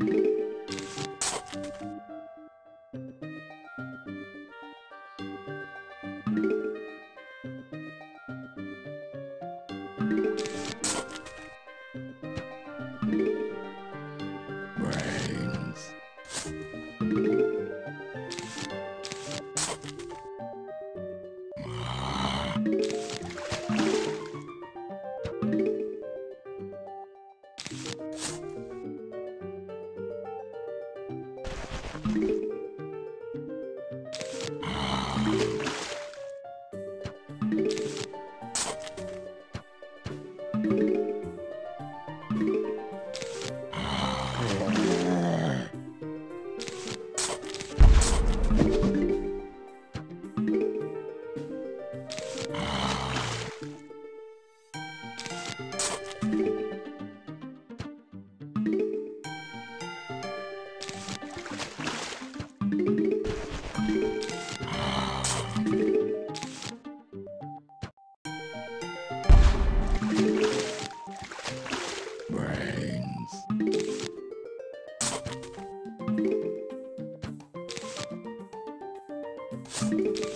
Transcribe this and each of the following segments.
あっ。Brains.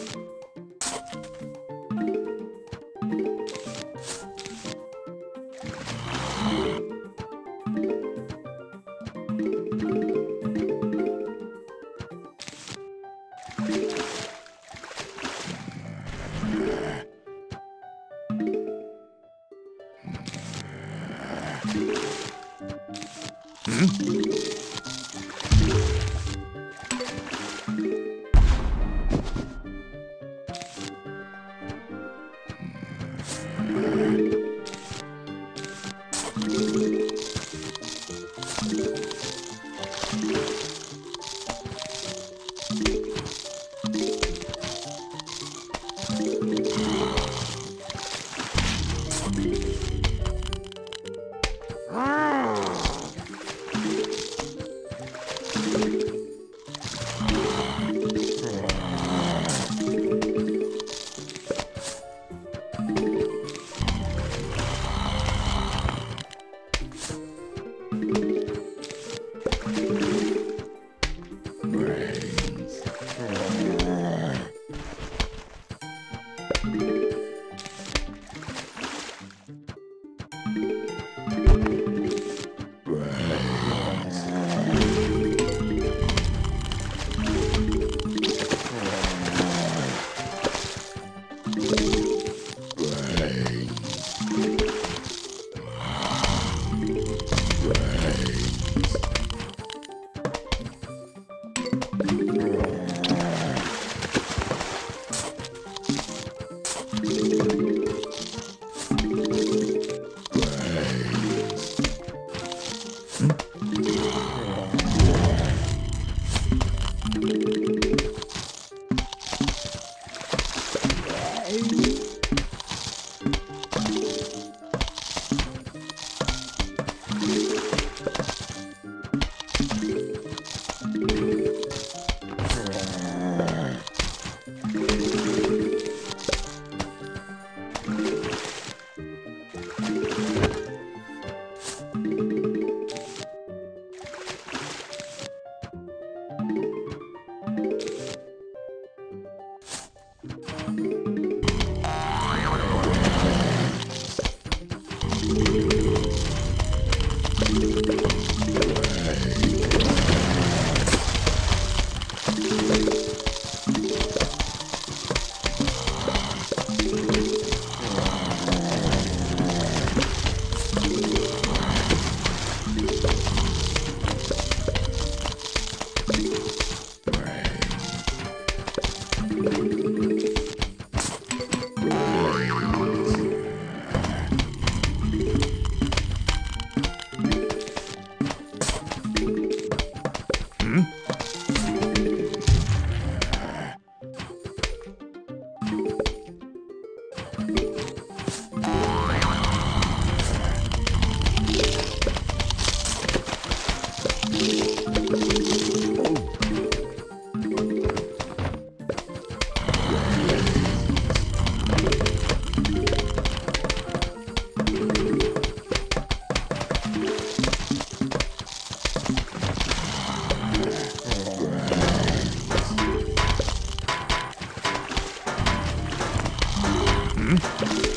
time.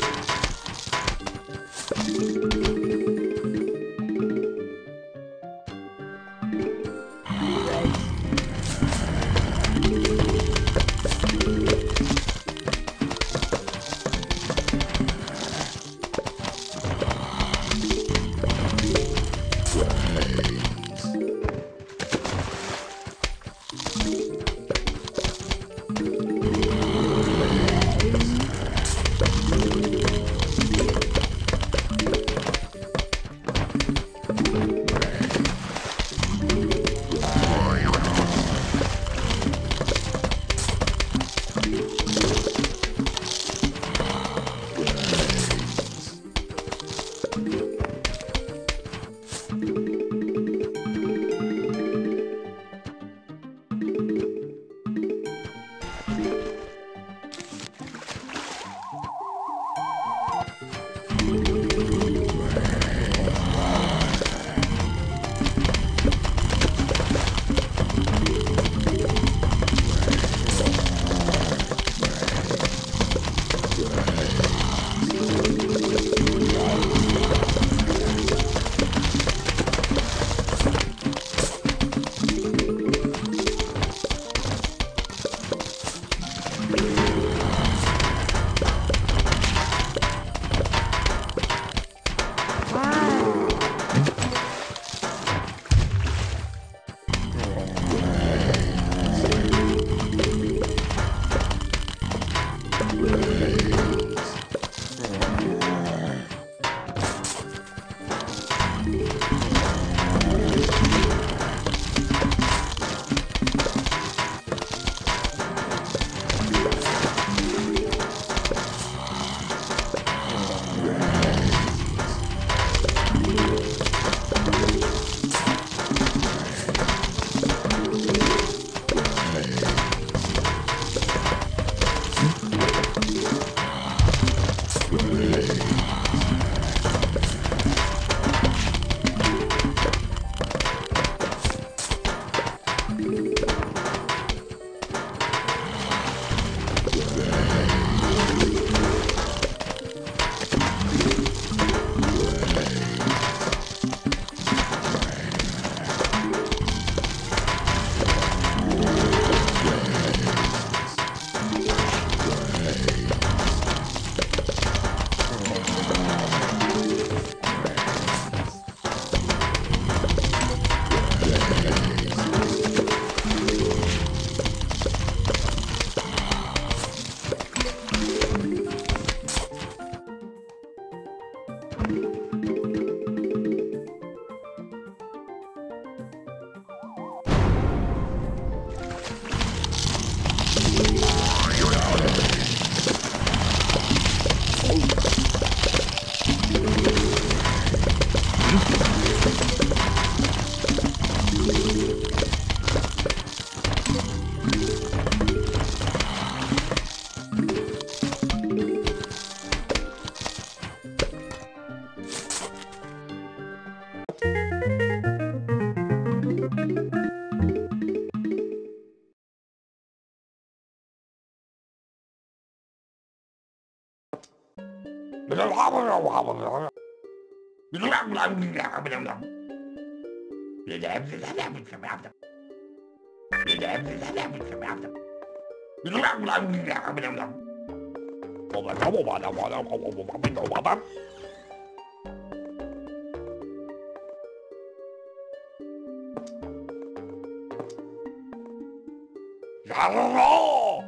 Yarrow!